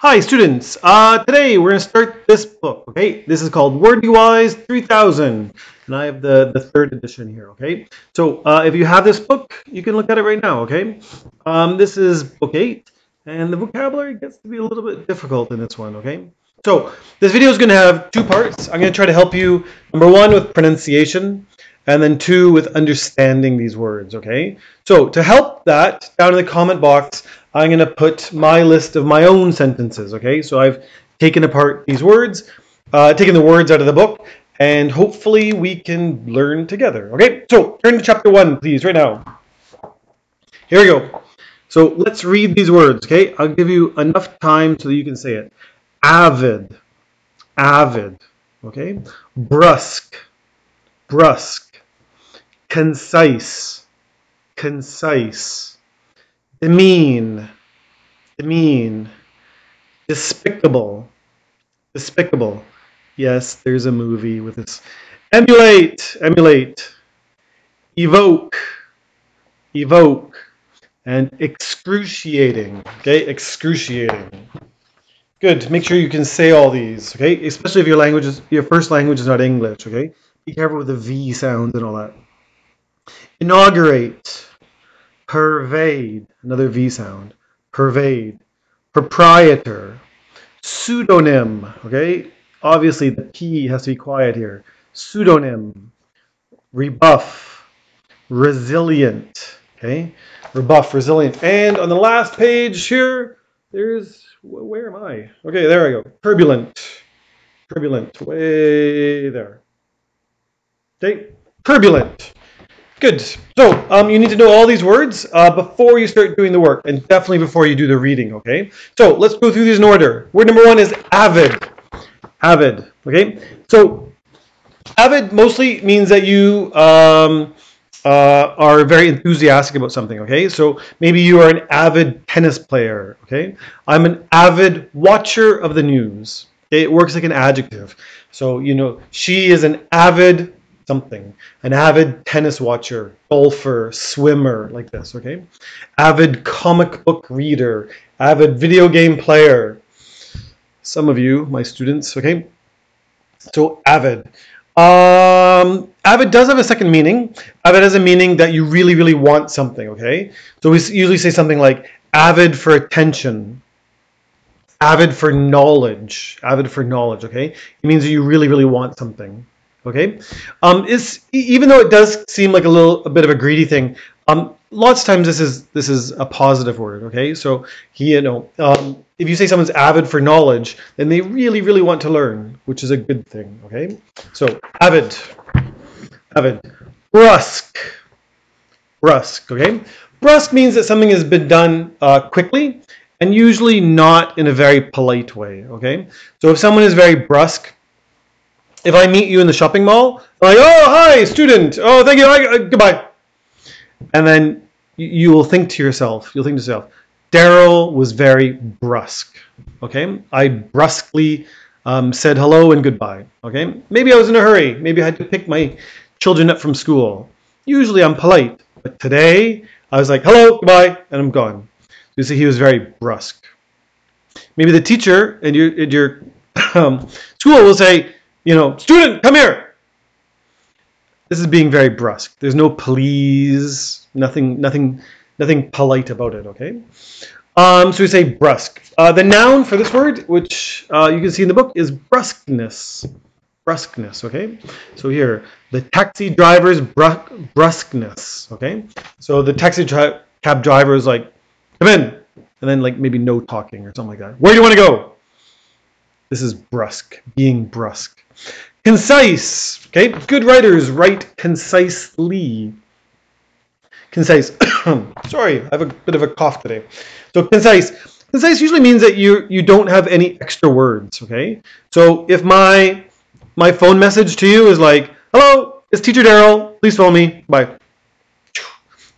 Hi students, uh, today we're going to start this book, okay? This is called Wordly Wise 3000, and I have the, the third edition here, okay? So uh, if you have this book, you can look at it right now, okay? Um, this is book 8, and the vocabulary gets to be a little bit difficult in this one, okay? So this video is going to have two parts. I'm going to try to help you, number one, with pronunciation, and then two, with understanding these words, okay? So to help that, down in the comment box, I'm going to put my list of my own sentences, okay? So I've taken apart these words, uh, taken the words out of the book, and hopefully we can learn together, okay? So turn to chapter one, please, right now. Here we go. So let's read these words, okay? I'll give you enough time so that you can say it. Avid, avid, okay? Brusque, brusque. Concise, concise demean, demean, despicable, despicable. Yes, there's a movie with this. Emulate, emulate, evoke, evoke, and excruciating. Okay, excruciating. Good. Make sure you can say all these. Okay, especially if your language is your first language is not English. Okay, be careful with the V sounds and all that. Inaugurate pervade, another V sound, pervade, proprietor, pseudonym, okay? Obviously the P has to be quiet here. Pseudonym, rebuff, resilient, okay? Rebuff, resilient. And on the last page here, there's, where am I? Okay, there I go. Turbulent, turbulent, way there. Okay, turbulent. Good. So um, you need to know all these words uh, before you start doing the work, and definitely before you do the reading. Okay. So let's go through these in order. Word number one is avid. Avid. Okay. So avid mostly means that you um, uh, are very enthusiastic about something. Okay. So maybe you are an avid tennis player. Okay. I'm an avid watcher of the news. It works like an adjective. So you know she is an avid something. An avid tennis watcher, golfer, swimmer, like this, okay? Avid comic book reader, avid video game player. Some of you, my students, okay? So avid. Um, avid does have a second meaning. Avid has a meaning that you really, really want something, okay? So we usually say something like avid for attention, avid for knowledge, avid for knowledge, okay? It means that you really, really want something. Okay, um, is even though it does seem like a little a bit of a greedy thing, um, lots of times this is this is a positive word. Okay, so he, you know, um, if you say someone's avid for knowledge, then they really really want to learn, which is a good thing. Okay, so avid, avid, brusque, brusque. Okay, brusque means that something has been done uh, quickly and usually not in a very polite way. Okay, so if someone is very brusque if I meet you in the shopping mall, like, oh, hi, student. Oh, thank you. uh, goodbye. And then you, you will think to yourself, you'll think to yourself, Darrell was very brusque. Okay, I brusquely um, said hello and goodbye. Okay, maybe I was in a hurry. Maybe I had to pick my children up from school. Usually I'm polite, but today I was like, hello, goodbye, and I'm gone. You see, he was very brusque. Maybe the teacher in your, in your um, school will say, you know, student, come here. This is being very brusque. There's no please, nothing, nothing, nothing polite about it. Okay. Um, so we say brusque. Uh, the noun for this word, which uh, you can see in the book, is brusqueness. Brusqueness. Okay. So here, the taxi driver's brusque, brusqueness. Okay. So the taxi cab driver is like, come in, and then like maybe no talking or something like that. Where do you want to go? This is brusque, being brusque. Concise. Okay, good writers write concisely. Concise. Sorry, I have a bit of a cough today. So concise. Concise usually means that you you don't have any extra words. Okay. So if my my phone message to you is like, "Hello, it's Teacher Darrell. Please phone me." Bye.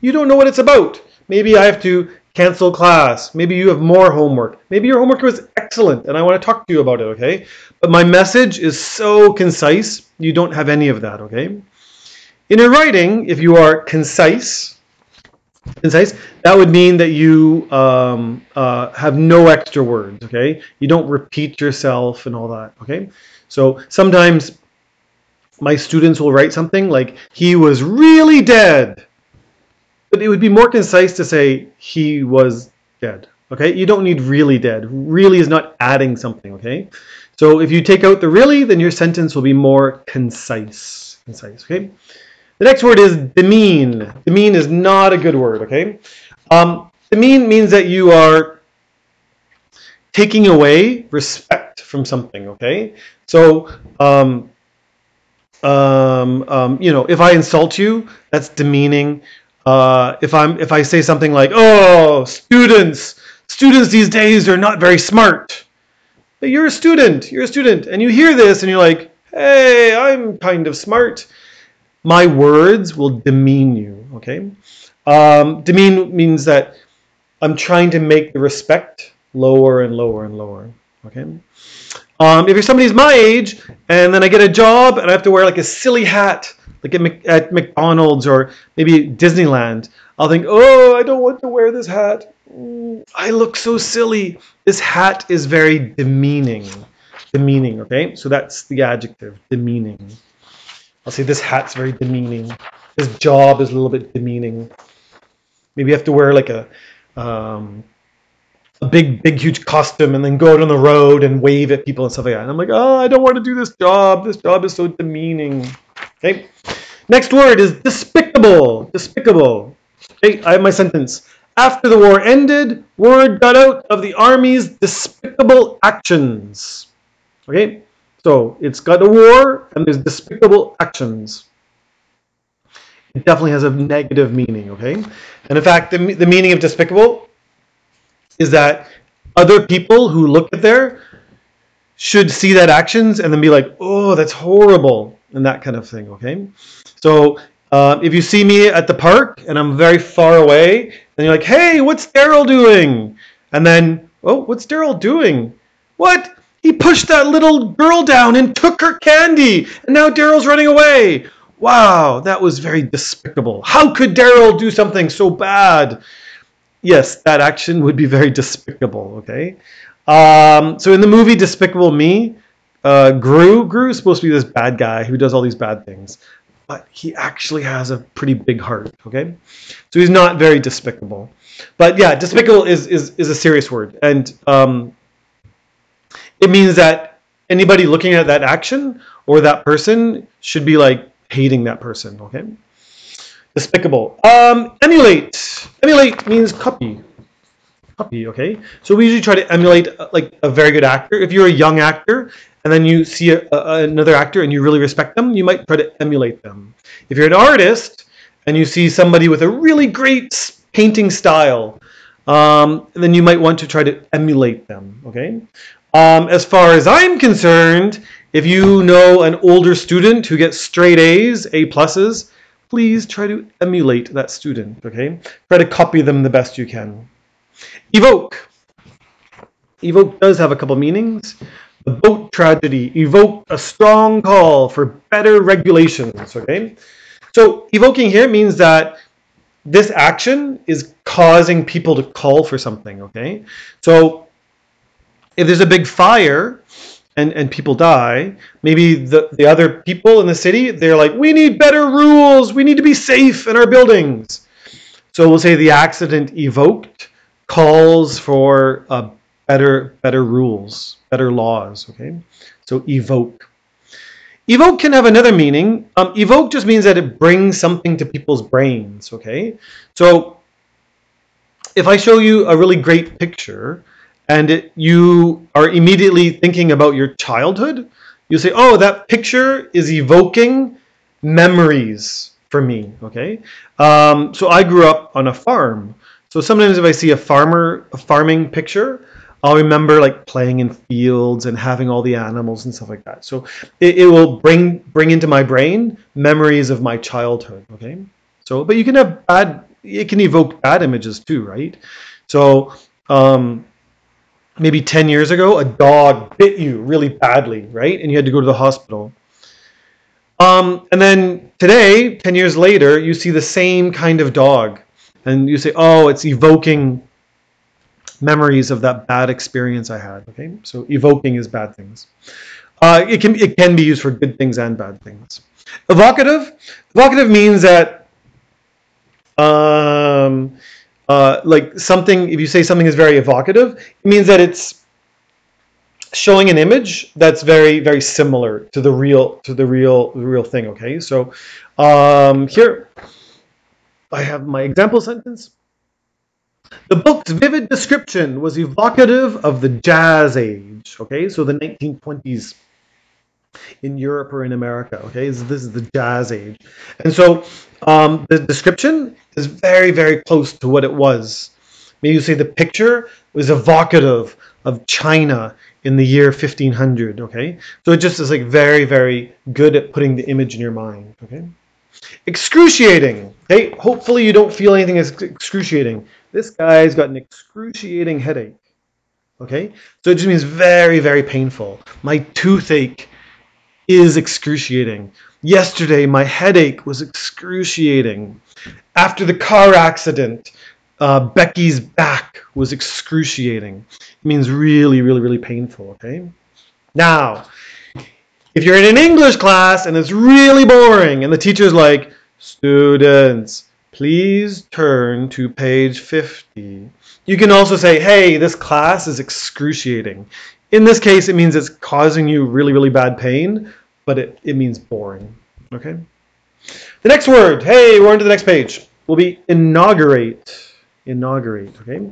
You don't know what it's about. Maybe I have to cancel class. Maybe you have more homework. Maybe your homework was excellent and I want to talk to you about it, okay? But my message is so concise, you don't have any of that, okay? In your writing, if you are concise, concise. That would mean that you um, uh, have no extra words. Okay, you don't repeat yourself and all that. Okay, so sometimes my students will write something like he was really dead, but it would be more concise to say he was dead. Okay, you don't need really dead. Really is not adding something. Okay, so if you take out the really, then your sentence will be more concise. Concise. Okay. The next word is demean. Demean is not a good word, okay? Um, demean means that you are taking away respect from something, okay? So, um, um, um, you know, if I insult you, that's demeaning. Uh, if I'm, if I say something like, "Oh, students, students these days are not very smart," but you're a student, you're a student, and you hear this, and you're like, "Hey, I'm kind of smart." my words will demean you. Okay, um, demean means that I'm trying to make the respect lower and lower and lower. Okay. Um, if you're somebody's my age and then I get a job and I have to wear like a silly hat, like at, Mc, at McDonald's or maybe Disneyland, I'll think, oh, I don't want to wear this hat. I look so silly. This hat is very demeaning. Demeaning, okay? So that's the adjective, demeaning. I'll say this hat's very demeaning. This job is a little bit demeaning. Maybe you have to wear like a um, a big, big, huge costume and then go out on the road and wave at people and stuff like that. And I'm like, oh, I don't want to do this job. This job is so demeaning. Okay. Next word is despicable. Despicable. Okay, I have my sentence. After the war ended, word got out of the army's despicable actions. Okay, so it's got a war and there's despicable actions. It definitely has a negative meaning, okay? And in fact, the, the meaning of despicable is that other people who look at there should see that actions and then be like, oh, that's horrible, and that kind of thing, okay? So uh, if you see me at the park and I'm very far away, then you're like, hey, what's Darrell doing? And then, oh, what's Darrell doing? What? He pushed that little girl down and took her candy, and now Darrell's running away. Wow, that was very despicable. How could Darrell do something so bad? Yes, that action would be very despicable, okay? Um, so in the movie Despicable Me, uh, Gru, Gru is supposed to be this bad guy who does all these bad things, but he actually has a pretty big heart, okay? So he's not very despicable. But yeah, despicable is, is, is a serious word. And um, it means that anybody looking at that action or that person should be like hating that person. Okay. Despicable. Um, emulate. Emulate means copy. Copy. Okay. So we usually try to emulate uh, like a very good actor. If you're a young actor and then you see a, a, another actor and you really respect them, you might try to emulate them. If you're an artist and you see somebody with a really great painting style, um, then you might want to try to emulate them. Okay. Um, as far as I'm concerned, if you know an older student who gets straight A's, A pluses, please try to emulate that student, okay? Try to copy them the best you can. Evoke. Evoke does have a couple meanings. The boat tragedy evoked a strong call for better regulations, okay? So evoking here means that this action is causing people to call for something, okay? So if there's a big fire and, and people die, maybe the, the other people in the city, they're like, we need better rules. We need to be safe in our buildings. So we'll say the accident evoked calls for uh, better better rules, better laws. Okay, so evoke. Evoke can have another meaning. Um, evoke just means that it brings something to people's brains. Okay, so if I show you a really great picture, and it, you are immediately thinking about your childhood, you say, "Oh, that picture is evoking memories for me." Okay, um, so I grew up on a farm, so sometimes if I see a farmer a farming picture, I'll remember like playing in fields and having all the animals and stuff like that. So it, it will bring bring into my brain memories of my childhood. Okay, so but you can have bad, it can evoke bad images too, right? So um, maybe 10 years ago, a dog bit you really badly, right? And you had to go to the hospital. Um, and then today, 10 years later, you see the same kind of dog and you say, oh, it's evoking memories of that bad experience I had. Okay, so evoking is bad things. Uh, it can it can be used for good things and bad things. Evocative, evocative means that um, uh, like something. If you say something is very evocative, it means that it's showing an image that's very very similar to the real to the real the real thing. Okay, so um, here I have my example sentence. The book's vivid description was evocative of the Jazz Age. Okay, so the 1920s in Europe or in America. Okay, so this is the Jazz Age, and so um, the description is very, very close to what it was. Maybe you say the picture was evocative of China in the year 1500. Okay, so it just is like very, very good at putting the image in your mind. Okay, excruciating. Okay, hopefully you don't feel anything as excruciating. This guy's got an excruciating headache. Okay, so it just means very, very painful. My toothache is excruciating. Yesterday, my headache was excruciating. After the car accident, uh, Becky's back was excruciating. It means really, really, really painful, okay? Now, if you're in an English class and it's really boring and the teacher's like, students, please turn to page 50. You can also say, hey, this class is excruciating. In this case, it means it's causing you really, really bad pain, but it, it means boring. Okay? The next word, hey, we're on to the next page, will be inaugurate. Inaugurate, okay?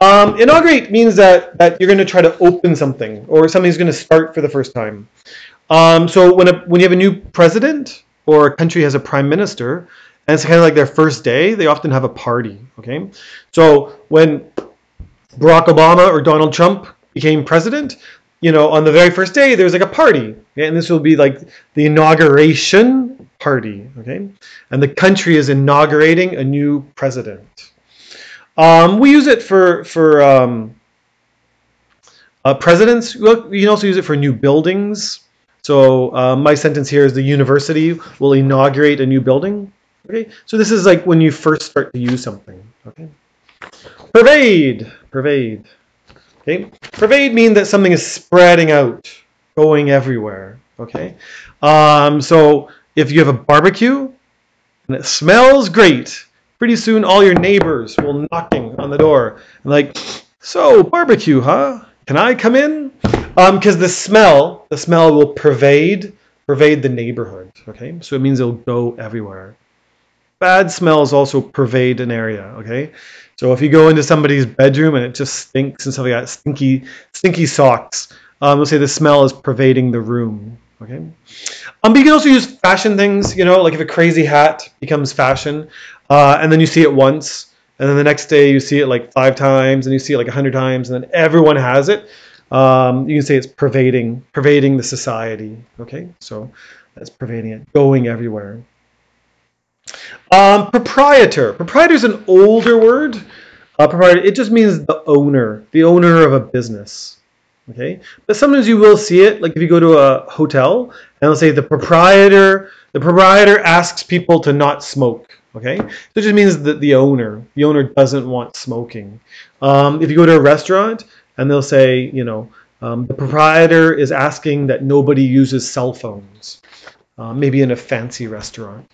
Um, inaugurate means that, that you're going to try to open something or something's going to start for the first time. Um, so when, a, when you have a new president or a country has a prime minister, and it's kind of like their first day, they often have a party, okay? So when Barack Obama or Donald Trump became president, you know, on the very first day, there's like a party, okay? and this will be like the inauguration party, okay? And the country is inaugurating a new president. Um, we use it for for um, uh, presidents. You can also use it for new buildings. So uh, my sentence here is the university will inaugurate a new building. Okay, so this is like when you first start to use something. Okay, pervade, pervade. Okay, pervade means that something is spreading out, going everywhere. Okay, um, so if you have a barbecue and it smells great, pretty soon all your neighbors will knocking on the door and like, so barbecue, huh? Can I come in? Because um, the smell, the smell will pervade, pervade the neighborhood. Okay, so it means it'll go everywhere. Bad smells also pervade an area. Okay, so if you go into somebody's bedroom and it just stinks and stuff like that, stinky, stinky socks. Um, we'll say the smell is pervading the room. Okay. Um, but you can also use fashion things. You know, like if a crazy hat becomes fashion, uh, and then you see it once, and then the next day you see it like five times, and you see it like a hundred times, and then everyone has it. Um, you can say it's pervading, pervading the society. Okay, so that's pervading it, going everywhere. Um, proprietor. Proprietor is an older word. Uh, proprietor, it just means the owner, the owner of a business. Okay, but sometimes you will see it, like if you go to a hotel and they'll say the proprietor, the proprietor asks people to not smoke. Okay, so it just means that the owner, the owner doesn't want smoking. Um, if you go to a restaurant and they'll say, you know, um, the proprietor is asking that nobody uses cell phones, uh, maybe in a fancy restaurant.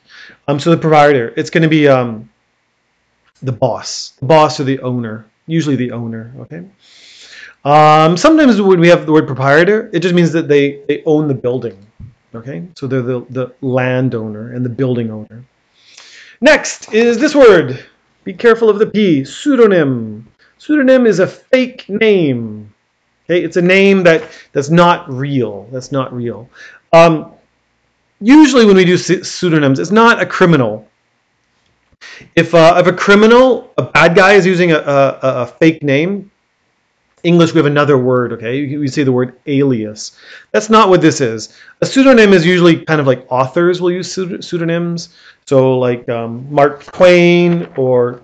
Um, so the proprietor, it's going to be um, the boss, the boss or the owner, usually the owner. Okay. Um, sometimes when we have the word proprietor, it just means that they they own the building. Okay, so they're the the landowner and the building owner. Next is this word. Be careful of the P. Pseudonym. Pseudonym is a fake name. Okay, it's a name that that's not real. That's not real. Um, usually when we do pseudonyms, it's not a criminal. If, uh, if a criminal, a bad guy is using a, a, a fake name, English we have another word, okay? We say the word alias. That's not what this is. A pseudonym is usually kind of like authors will use pseudonyms. So like um, Mark Twain or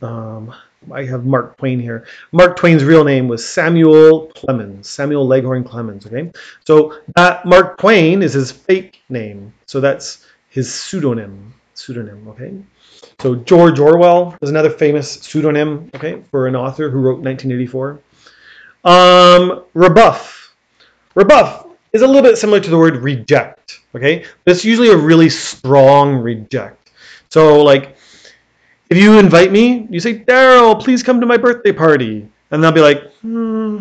um, I have Mark Twain here. Mark Twain's real name was Samuel Clemens, Samuel Langhorne Clemens, okay? So that Mark Twain is his fake name. So that's his pseudonym, pseudonym, okay? So George Orwell is another famous pseudonym, okay, for an author who wrote 1984. Um, rebuff. Rebuff is a little bit similar to the word reject, okay? But it's usually a really strong reject. So like, if you invite me, you say, Darrell, please come to my birthday party. And they'll be like, hmm,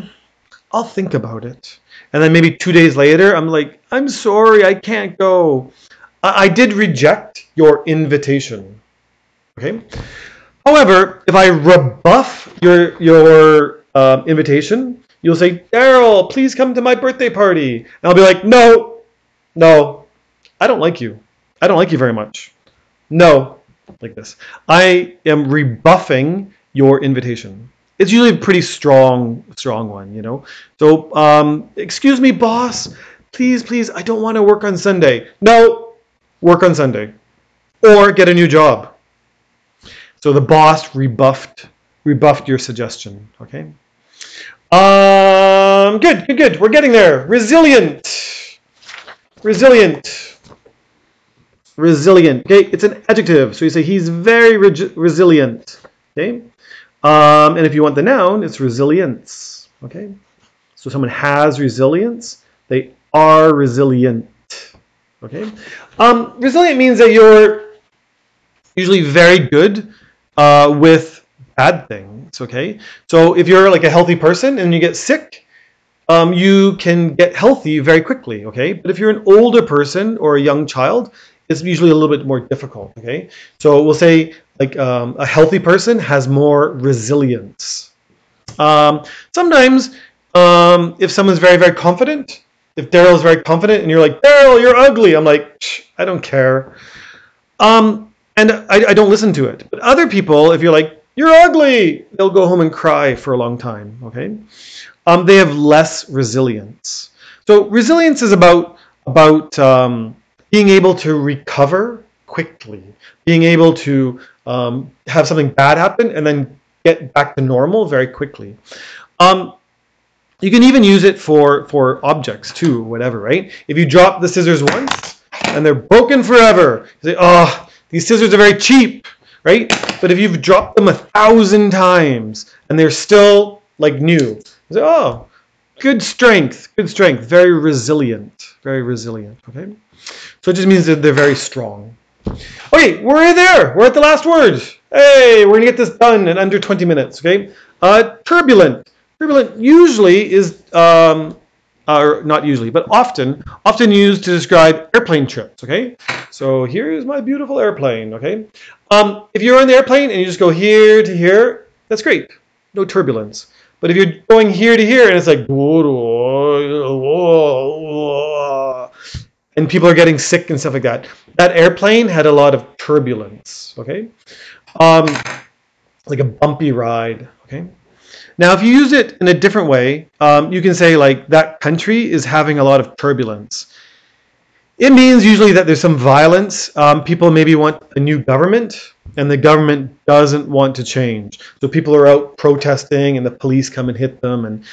I'll think about it. And then maybe two days later, I'm like, I'm sorry, I can't go. I, I did reject your invitation. Okay. However, if I rebuff your your uh, invitation, you'll say, Darrell, please come to my birthday party. And I'll be like, no, no, I don't like you. I don't like you very much. No, like this. I am rebuffing your invitation. It's usually a pretty strong, strong one, you know. So, um, excuse me, boss. Please, please, I don't want to work on Sunday. No, work on Sunday, or get a new job. So the boss rebuffed rebuffed your suggestion. Okay. Um, good, good, good. We're getting there. Resilient. Resilient. Resilient. Okay, it's an adjective. So you say he's very re resilient. Okay. Um, and if you want the noun, it's resilience. Okay. So someone has resilience. They are resilient. Okay. Um, resilient means that you're usually very good uh, with bad things. Okay, so if you're like a healthy person and you get sick, um, you can get healthy very quickly. Okay, but if you're an older person or a young child, it's usually a little bit more difficult. Okay, so we'll say like um, a healthy person has more resilience. Um, sometimes, um, if someone's very very confident, if Darrell's very confident and you're like Darrell, you're ugly, I'm like I don't care. Um, and I, I don't listen to it. But other people, if you're like, you're ugly, they'll go home and cry for a long time. Okay, um, they have less resilience. So resilience is about about um, being able to recover quickly, being able to um, have something bad happen and then get back to normal very quickly. Um, you can even use it for for objects too, whatever, right? If you drop the scissors once and they're broken forever, you say, oh, these scissors are very cheap, right? But if you've dropped them a thousand times and they're still like new, you say, oh, good strength, good strength, very resilient, very resilient, okay? So it just means that they're very strong. Okay, we're there. We're at the last word. Hey, we're gonna get this done in under 20 minutes, okay? Uh, turbulent. Turbulent usually is um, or not usually, but often, often used to describe airplane trips, okay? So here's my beautiful airplane, okay? Um, if you're on the airplane and you just go here to here, that's great, no turbulence. But if you're going here to here and it's like, and people are getting sick and stuff like that, that airplane had a lot of turbulence, okay? Um, like a bumpy ride, okay? Now, if you use it in a different way, um, you can say like that country is having a lot of turbulence. It means usually that there's some violence. Um, people maybe want a new government, and the government doesn't want to change. So people are out protesting, and the police come and hit them, and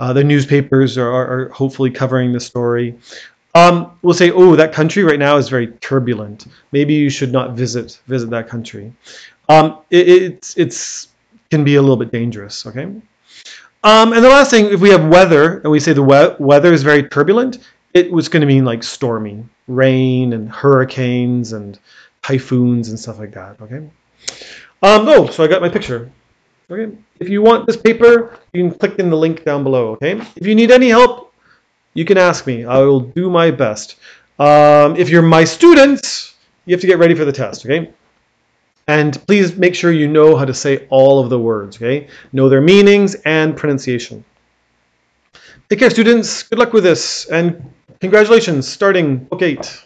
uh, the newspapers are, are, hopefully covering the story. Um, we'll say, oh, that country right now is very turbulent. Maybe you should not visit visit that country. Um, it, it's it's can be a little bit dangerous. Okay. Um, and the last thing, if we have weather and we say the we- weather is very turbulent, it was going to mean like stormy, rain and hurricanes and typhoons and stuff like that. Okay. Um, oh, so I got my picture. Okay. If you want this paper, you can click in the link down below. Okay. If you need any help, you can ask me. I will do my best. Um, if you're my students, you have to get ready for the test. Okay. And please make sure you know how to say all of the words, okay? Know their meanings and pronunciation. Take care, students. Good luck with this. And congratulations, starting book eight.